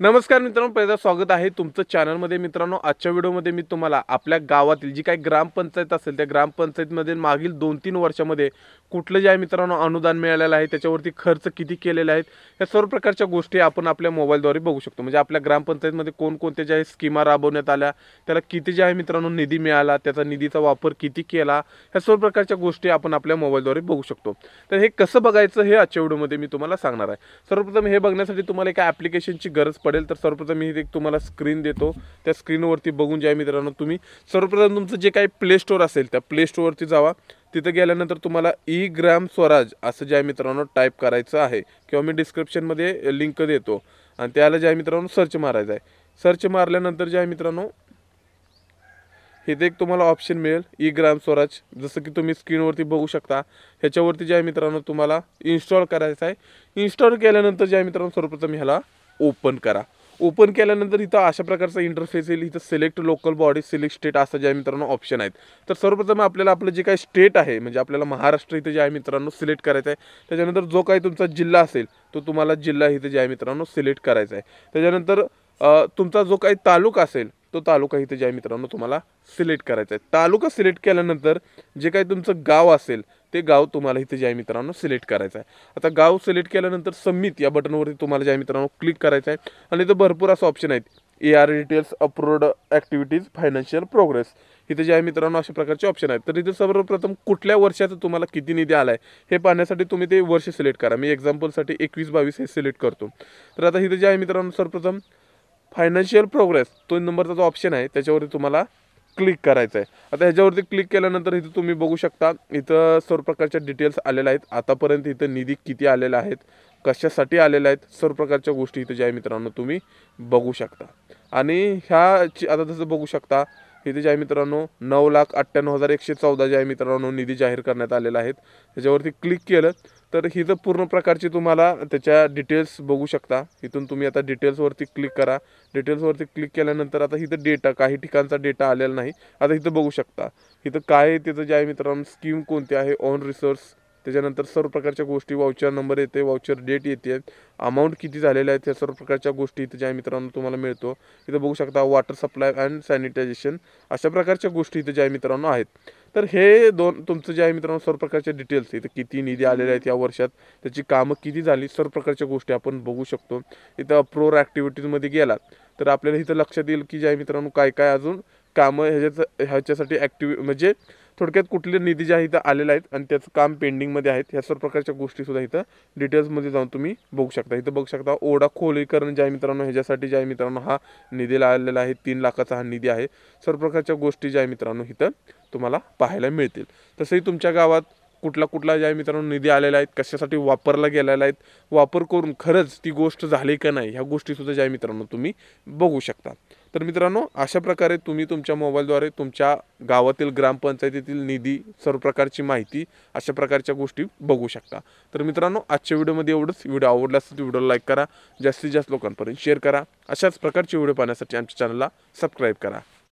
नमस्कार मित्रांनो पहिलं स्वागत आहे तुमचं चॅनलमध्ये. मित्रांनो आजच्या व्हिडिओमध्ये मी तुम्हाला आपल्या गावातील जी काही ग्रामपंचायत असेल त्या ग्रामपंचायतमध्ये मागील दोन तीन वर्षामध्ये कुठलं जे आहे मित्रांनो अनुदान मिळालेलं आहे त्याच्यावरती खर्च किती केलेले आहेत या सर्व प्रकारच्या गोष्टी आपण आपल्या मोबाईलद्वारे बघू शकतो. म्हणजे आपल्या ग्रामपंचायतमध्ये कोणकोणत्या ज्या आहे स्कीमा राबवण्यात आल्या त्याला किती जे आहे मित्रांनो निधी मिळाला त्याचा निधीचा वापर किती केला ह्या सर्व प्रकारच्या गोष्टी आपण आपल्या मोबाईलद्वारे बघू शकतो. तर हे कसं बघायचं हे आजच्या व्हिडिओमध्ये मी तुम्हाला सांगणार आहे. सर्वप्रथम हे बघण्यासाठी तुम्हाला एका ॲप्लिकेशनची गरज पडेल तर सर्वप्रथम मी एक तुम्हाला स्क्रीन देतो. त्या स्क्रीनवरती बघून ज्या मित्रांनो तुम्ही. सर्वप्रथम तुमचं जे काही प्ले स्टोअर असेल त्या प्ले स्टोअरवरती जावा. तिथं गेल्यानंतर तुम्हाला ई ग्राम स्वराज असं ज्या मित्रांनो टाईप करायचं आहे. किंवा मी डिस्क्रिप्शनमध्ये लिंक देतो. आणि त्याला ज्या मित्रांनो सर्च मारायचं आहे. सर्च मारल्यानंतर ज्या मित्रांनो इथे एक तुम्हाला ऑप्शन मिळेल ई ग्राम स्वराज. जसं की तुम्ही स्क्रीनवरती बघू शकता. ह्याच्यावरती ज्या मित्रांनो तुम्हाला इन्स्टॉल करायचं आहे. इन्स्टॉल केल्यानंतर ज्या मित्रांनो सर्वप्रथम ह्याला ओपन करा. ओपन केल्यानंतर इथं अशा प्रकारचा इंटरफेस येईल. इथं select local body select state असं ज्या मित्रांनो ऑप्शन आहेत. तर सर्वप्रथम आपल्याला आपलं जे काही स्टेट आहे म्हणजे आपल्याला महाराष्ट्र इथं जे आहे मित्रांनो सिलेक्ट करायचं आहे त्याच्यानंतर जो काही तुमचा जिल्हा असेल तो तुम्हाला जिल्हा इथं जे आहे मित्रांनो सिलेक्ट करायचा आहे त्याच्यानंतर तुमचा जो काही तालुका असेल तो तालुका इथे जे आहे मित्रांनो तुम्हाला सिलेक्ट करायचा आहे तालुका सिलेक्ट केल्यानंतर जे काही तुमचं गाव असेल ते गाव तुम्हाला इथे जे आहे मित्रांनो सिलेक्ट करायचं आहे आता गाव सिलेक्ट केल्यानंतर सबमिट या बटनवरती तुम्हाला जे आहे मित्रांनो क्लिक करायचं आहे आणि इथं भरपूर असं ऑप्शन आहेत. ए आर डिटेल्स अप्रोड ॲक्टिव्हिटीज फायनान्शियल प्रोग्रेस इथे जे आहे मित्रांनो अशा प्रकारचे ऑप्शन आहेत. तर इथे सर्वप्रथम कुठल्या वर्षाचं तुम्हाला किती निधी आला आहे हे पाहण्यासाठी तुम्ही ते वर्ष सिलेक्ट करा. मी एक्झाम्पलसाठी एकवीस बावीस हे सिलेक्ट करतो. तर आता इथे जे आहे मित्रांनो सर्वप्रथम फायनान्शियल प्रोग्रेस तो नंबरचा जो ऑप्शन आहे त्याच्यावरती तुम्हाला क्लिक करायचं आहे आता ह्याच्यावरती क्लिक केल्यानंतर इथं तुम्ही बघू शकता इथं सर्व प्रकारच्या डिटेल्स आलेल्या आहेत. आतापर्यंत इथं निधी किती आलेला आहेत कशासाठी आलेल्या आहेत सर्व प्रकारच्या गोष्टी इथं ज्या मित्रांनो तुम्ही बघू शकता. आणि ह्याची आता जसं बघू शकता इथे जे आहे मित्रांनो नऊ लाख अठ्ठ्याण्णव हजार एकशे चौदा जे आहे मित्रांनो निधी जाहीर करण्यात आलेला आहेत त्याच्यावरती क्लिक केलं तर इथं पूर्ण प्रकारची तुम्हाला त्याच्या डिटेल्स बघू शकता. इथून तुम्ही आता डिटेल्सवरती क्लिक करा. डिटेल्सवरती क्लिक केल्यानंतर आता इथं डेटा काही ठिकाणचा डेटा आलेला नाही. आता इथं बघू शकता. इथं काय आहे तिथं जे आहे मित्रांनो स्कीम कोणती आहे? ऑन रिसोर्स त्याच्यानंतर सर्व प्रकारच्या गोष्टी वाउचर नंबर येते वाउचर डेट येते. अमाऊंट किती झालेलं आहे त्या सर्व प्रकारच्या गोष्टी इथं ज्या मित्रांनो तुम्हाला मिळतो. इथं बघू शकता वॉटर सप्लाय अँड सॅनिटायझेशन अशा प्रकारच्या गोष्टी इथं ज्या मित्रांनो आहेत. तर हे दोन तुमचं जे आहे मित्रांनो सर्व प्रकारच्या डिटेल्स इथं किती निधी आलेले आहेत या वर्षात त्याची कामं किती झाली सर्व प्रकारच्या गोष्टी आपण बघू शकतो. इथं प्रोर ॲक्टिव्हिटीजमध्ये गेलात तर आपल्याला इथं लक्षात येईल की जे आहे मित्रांनो काय काय अजून कामं ह्याच्या ह्याच्यासाठी ॲक्टिव्ह म्हणजे थोडक्यात कुठले निधी जे इथं आलेले आहेत आणि त्याचं काम पेंडिंगमध्ये आहेत ह्या सर्व प्रकारच्या गोष्टीसुद्धा इथं डिटेल्समध्ये जाऊन तुम्ही बघू शकता. इथं बघू शकता ओढा खोलीकरण जे आहे मित्रांनो ह्याच्यासाठी जे आहे मित्रांनो हा निधी आलेला आहे तीन लाखाचा हा निधी आहे. सर्व प्रकारच्या गोष्टी ज्या आहे मित्रांनो इथं तुम्हाला पाहायला मिळतील. तसंही तुमच्या गावात कुठला कुठला ज्या मित्रांनो निधी आलेला आहेत कशासाठी वापरला गेलेला आहेत वापर करून खरंच ती गोष्ट झाली का नाही ह्या गोष्टीसुद्धा ज्या मित्रांनो तुम्ही बघू शकता. तर मित्रांनो अशा प्रकारे तुम्ही तुमच्या मोबाईलद्वारे तुमच्या गावातील ग्रामपंचायतीतील निधी सर्व प्रकारची माहिती अशा प्रकारच्या गोष्टी बघू शकता. तर मित्रांनो आजच्या व्हिडिओमध्ये एवढंच. व्हिडिओ आवडला असेल तर व्हिडिओला लाईक करा. जास्तीत जास्त लोकांपर्यंत शेअर करा. अशाच प्रकारचे व्हिडिओ पाहण्यासाठी आमच्या चॅनलला सबस्क्राईब करा.